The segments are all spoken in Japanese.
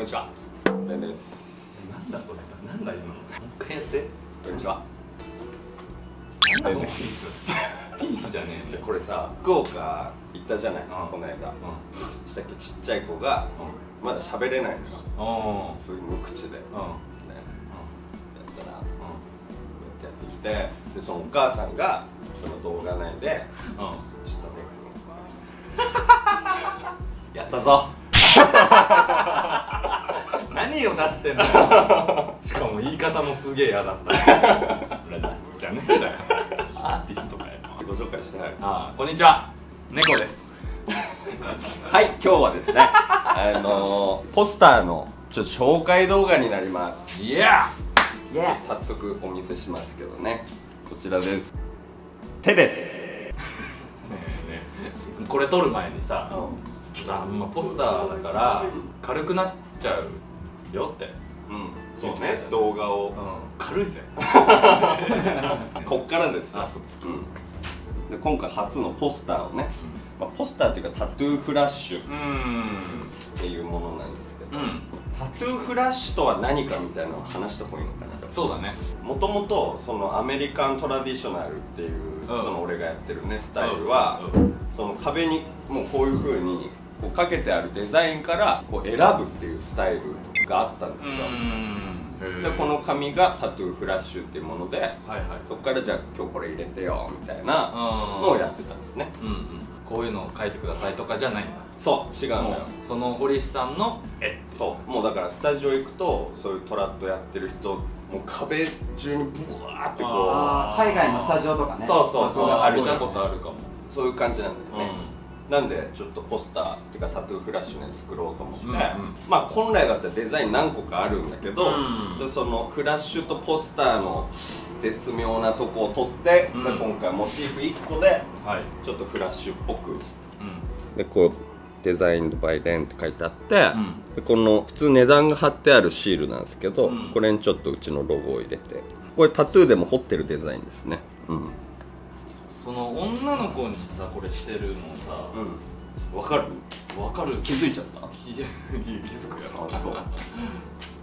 こんにちは。レンですなんだそれ。なんだ今の。もう一回やって。こんにちは。なんだそのピース。ピースじゃねえ。じゃあこれさ福岡行ったじゃない、ん。この間。うしたっけ？ちっちゃい子がん。まだ喋れないのよ。うん。そういう無口で、ね、うん。やったら。こうやってやってきてでそのお母さんがその動画内でうん。ちょっとね やったぞ 何を出してんの？しかも言い方もすげえ嫌だ。ったじゃねえんだよ。アーティストかよ。自己紹介してない。ああこんにちは。猫です。はい今日はですねあのー、ポスターのちょっと紹介動画になります。いやイエ早速お見せしますけどね。こちらです。手です。ねえねえ。これ撮る前にさちょっとあんまポスターだから軽くなっちゃうよって。うん。そうね。動画をうん。軽いぜ。こっからです。あそううん。で今回初のポスターをね、まあ、ポスターっていうかタトゥーフラッシュっうん。ていうものなんですけど、うん。タトゥーフラッシュとは何かみたいなのを話した方がいいのかなと。そうだね。もともとそのアメリカントラディショナルっていう、その俺がやってるねスタイルは、うん。その壁にもうこういう風にこうかけてあるデザインからこう選ぶっていうスタイルがあったんですよ、うん。でこの紙がタトゥーフラッシュっていうものではいはい。そこからじゃあ今日これ入れてよみたいなののをやってたんですね。うんうん。こういうのを書いてくださいとかじゃないんだ。そう違うのよ。その堀市さんの絵そう。もうだからスタジオ行くとそういうトラッドやってる人もう壁中にブワーってこあー海外のスタジオとかね。そうそうそう。あるじゃことあるかもうそういう感じなんだよね、なんでちょっとポスターっていうかタトゥーフラッシュね作ろうと思って、うんうん。まあ本来だったらデザイン何個かあるんだけど、うん。でそのフラッシュとポスターの絶妙なとこを取って、うん。で今回モチーフ1個ではい。ちょっとフラッシュっぽく。うん。でこうデザインバイレンって書いてあって、うん。でこの普通値段が貼ってあるシールなんですけど、うん。これにちょっとうちのロゴを入れて。これタトゥーでも彫ってるデザインですね。うんその女の子にさこれしてるのさうん。わかる？わかる。気づいちゃった？気づ気づくやろ。あそう。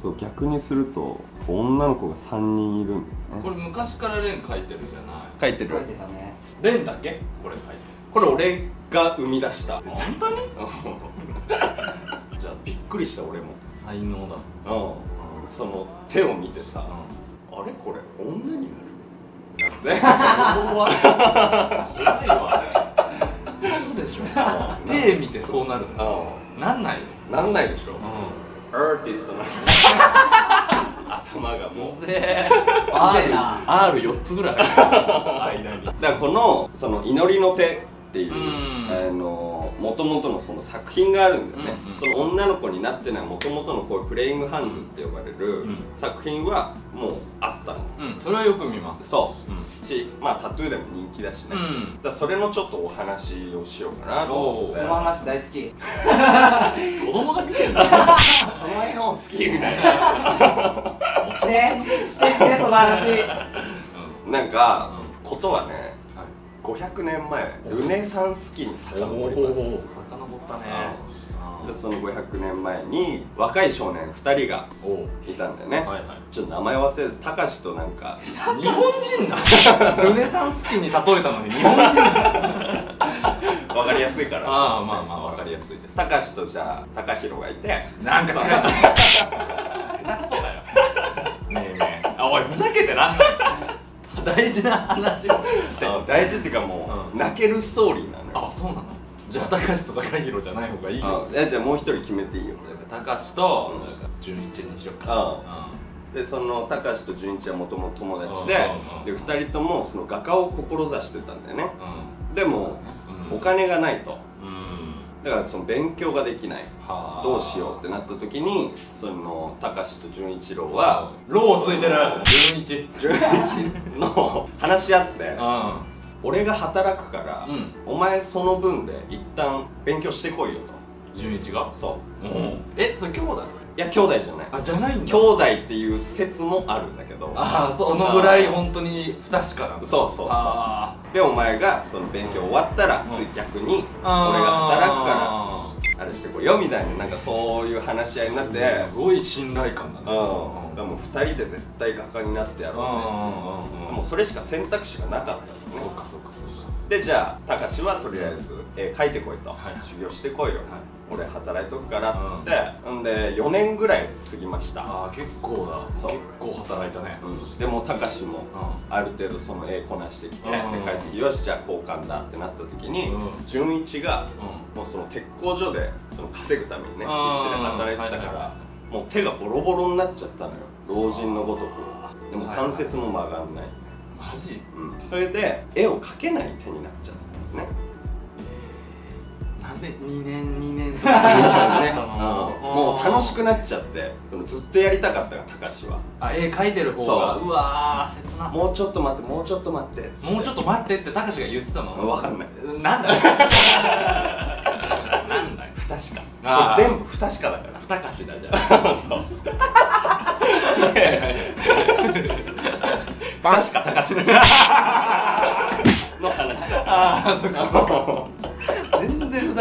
そう逆にすると女の子が3人いるんだよこねれ昔からレン書いてるじゃない？書いてる。書いてたね。レンだけ？これ書いてこれ俺が生み出した。る本当に？じゃあびっくりした俺も。才能だうん。その手を見てさ、うあれ？これ女になる？なって怖いわ嘘でしょ。手見てそうなる。のうなんない？なんないでしょ、うアーティストな頭がもう。うぜうぜえな。R4 つぐらい。間に。だからこのその祈りの手っていううんあの元々のその作品があるんだよね、うんうん。その女の子になってない元々のこういうプレイングハンズって呼ばれるうん。作品はもうあったの。うん。それはよく見ます。そう。うん。しまあタトゥーでも人気だしね、うん。だそれのちょっとお話をしようかなと思って。おその話大好き。子供が見てんだ その絵本好きみたいな。してしてしてその話。なんか、うん。ことはね500年前ルネサンス期に遡ります。遡ったね。でその500年前に若い少年2人がいたんだよね、はいはい。ちょっと名前忘れてたかしとなんか。日本人な ルネサンス期に例えたのに日本人な分 かりやすいから。ああまあまあ。わかりやすいです。たかしとじゃあ高弘がいて。なんか違う。下手くそだよ。ねえねえ。あおいふざけてな大事な話をして。あ大事っていうかもう、うん。泣けるストーリーなのよ。あそうなの。じゃあ高橋と高弘じゃない方がいいよじゃあもう一人決めていいよ。高橋と純一にしようか。でそのたかしと純一はもともと友達でうんで2人ともその画家を志してたんだよね。うん。でもうん。お金がないと。うんだからその勉強ができない。はあ。どうしようってなった時にそのたかしと純一郎はローついてる。純一。純一の話し合ってう俺が働くから、うん。お前その分で一旦勉強してこいよと。ん純一が？そう。えそれ兄弟いや兄弟じゃない。あじゃないん兄弟っていう説もあるんだけど。ああそのぐらい本当に不確かな。そうそうそう。あでお前がその勉強終わったらん。次逆に俺があ働くからあれしてこいよみたいななんかそういう話し合いになってすごい信頼感だね。うん、でも2人で絶対画家になってやろうぜ。うんうんうんもうそれしか選択肢がなかったのね。そうかそうかそうか。でじゃあたかしはとりあえず絵描いてこいと、はい。修行してこいよ、はい俺働いとくからっつって、ん、で4年ぐらい過ぎました、ああ結構だ。そう。結構働いたね。うん、でもたかしもある程度その絵こなしてきて、うん。で帰ってきてよしじゃあ交換だってなった時に、うん。純一がうもうその鉄工所でその稼ぐためにね必うん。死で働いてたから、はいはいはもう手がボロボロになっちゃったのよ。老人のごとく。でも関節も曲がんない、マジ？うん、それで絵を描けない手になっちゃうんですよねなんで2年2年と ね。かうん。もう楽しくなっちゃって。そのずっとやりたかったから高志は。あ絵描いてる方が。そう。うわー切な。もうちょっと待ってもうちょっと待って。もうちょっと待ってって高志が言ってたの分かんない。なんだよ。なんだよ。不確か。全部不確かだから。二かしだじゃあ 不確か高志。の話だ。ああそっか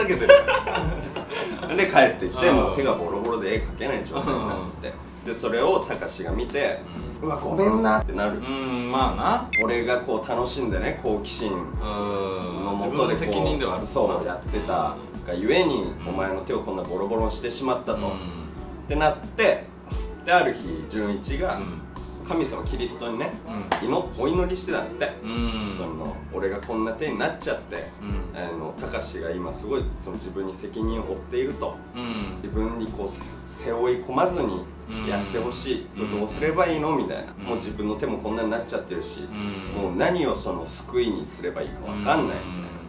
全然ふざけてる。で帰ってきてうん。もう手がボロボロで絵描けない状態になっててでそれを高志が見てうわごめんなってなる。うんまあ俺がこう楽しんでね好奇心なうんのもとでこう責任ではある。そうやってたがゆえにお前の手をこんなボロボロにしてしまったと、うん。ってなってである日純一が神様キリストにね祈お祈りしてたんだって、うん。その俺がこんな手になっちゃってうん。あの高志が今すごいその自分に責任を負っていると。うん。自分にこう背負い込まずにやってほしい、うん。どうすればいいのみたいな、うん。もう自分の手もこんなになっちゃってるし、うん。もう何をその救いにすればいいかわかんないみたいな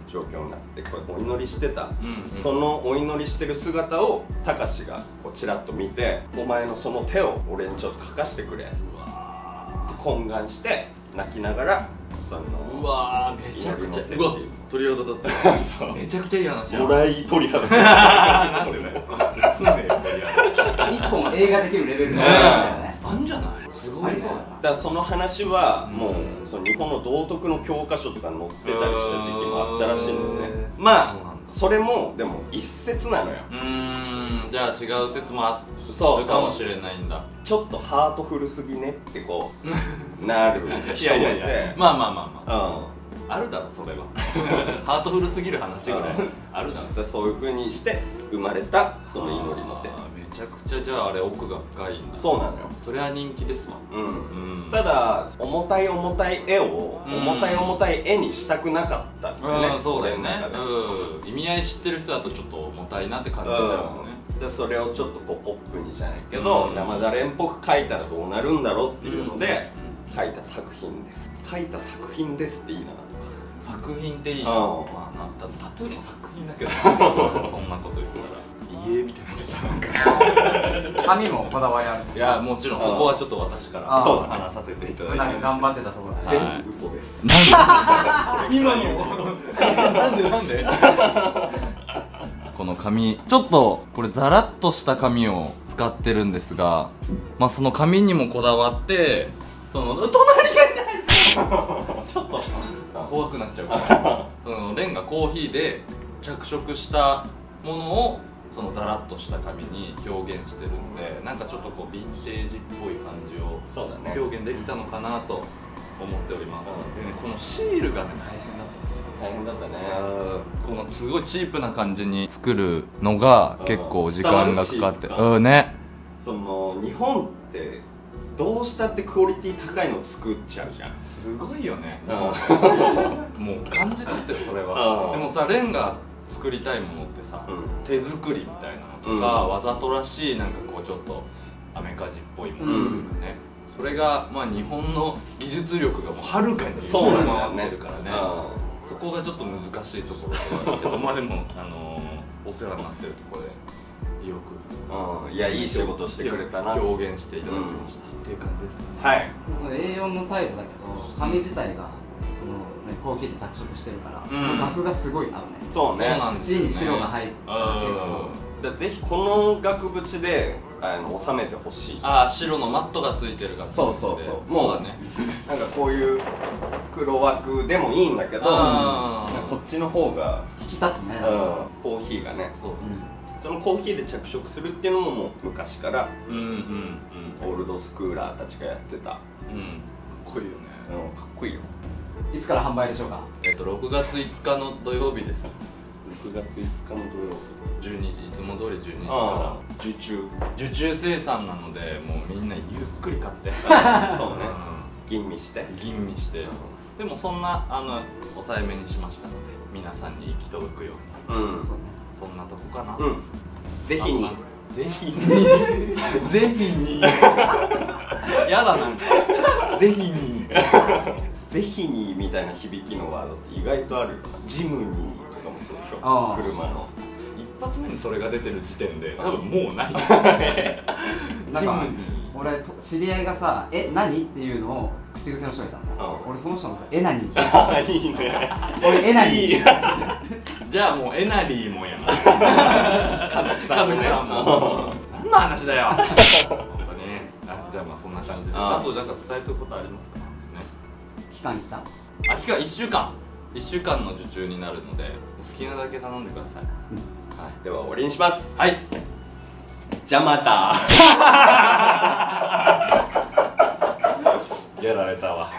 状況になってこれお祈りしてた、うん。そのお祈りしてる姿をたかしがこうちらっと見て「お前のその手を俺にちょっと書かしてくれ」懇願して泣きながらそのうわーめちゃくちゃう。うわ鳥肌立った そう。めちゃくちゃいい話やもらい鳥肌 なんで？だよすんねよ鳥肌一本映画できるレベルの。話だよねあんじゃない？すごいね。だからその話はもう、うんその日本の道徳の教科書とかに載ってたりした時期もあったらしいんだよね。うん。まあそれもでも一説なのよ。うーんじゃあ違う説もあそうるかもしれないんだ。ちょっとハートフルすぎねってこう なる人もいてまあまあまあまあ。うん。あるだろそれは。ハートフルすぎる話ぐらいあるだろ。でそういう風にして生まれたその祈りの手。めちゃくちゃじゃああれ奥が深いんだ。そうなのよ。それは人気ですわ。うん。うん。ただ重たい重たい絵をうん。重たい重たい絵にしたくなかったね、うんそうだよね。うん。意味合い知ってる人だとちょっと重たいなって感じちゃうもんねうんでそれをちょっとこうポップにじゃないけど、うん。山田蓮っぽく描いたらどうなるんだろうっていうので描いた作品です。描いた作品ですっていいな作品っていいうん。まあなタタトゥーの作品だけど。そんなこと言ったら。家みたいになっちゃったなんか。髪もこだわりある。いやもちろん。そこはちょっと私から話させていただいて。なんか頑張ってたところ。全部嘘です、今にも。なんでなんで？この紙ちょっとこれザラッとした紙を使ってるんですがまあその紙にもこだわってその隣がいないちょっと怖くなっちゃうから。そのレンがコーヒーで着色したものをそのザラッとした紙に表現してるんでなんかちょっとこうヴィンテージっぽい感じを表現できたのかなと思っております。でねこのシールがね大変だった大変だったね。このすごいチープな感じに作るのが結構時間がかかって。うんね。その日本ってどうしたってクオリティ高いの作っちゃうじゃん。すごいよね。うん。もう感じ取ってるそれは。うん。でもさレンが作りたいものってさうん。手作りみたいなのとか、わざとらしいなんかこうちょっとアメカジっぽいものとかね、それがまあ日本の技術力がもうはるかにそうなんだよね。回ってるからねそこがちょっと難しいところでけど まあでもあのーお世話になってるところでよくうんいやいい仕事してくれたな。はい表現していただきました、っていう感じですね。その A4 のサイズだけど紙自体がその、ね、コーヒーで着色してるから、うん。額がすごい合うね。そうね。そうなんです縁に白が入ってるうぜひこの額縁であの収めてほしい。ああ白のマットがついてるがそうそうそう。もうだね。なんかこういう黒枠でもいいんだけどこっちの方が、引き立つね、うん、コーヒーがね。そう。うん。そのコーヒーで着色するっていうのももう昔からうんうんオールドスクーラーたちがやってた、うんうん。かっこいいよね。うん、かっこいいよいつから販売でしょうか？えっと6月5日の土曜日です。6月5日の土曜日。12時いつも通り12時あかあ受注。ら受注生産なのでもうみんなゆっくり買って。そうね。吟味して。うん吟味して。でもそんなあの抑えめにしましたので皆さんに行き届くように。うん。そんなとこかな、うん。ぜひに。あぜひに。ぜひに。やだな。んかぜひにぜひにみたいな響きのワードって意外とあるよ。ジムニーとかもそうでしょ？車の。一発目にそれが出てる時点で多分もうない。ですねなんかジムに俺知り合いがさ「え何?」っていうのを口癖の人がいたの。うん。俺その人の「え何? 」あいいね。俺「え何? 」じゃあもうエナリーもやな。かずきさんも。何の話だよ。本当にあじゃあまあそんな感じで。ああとなんか伝えておくことありますか？ね期間いった？あ期間1週間。1週間の受注になるので好きなだけ頼んでください。では終わりにします。はい。じゃあまた。やられたわ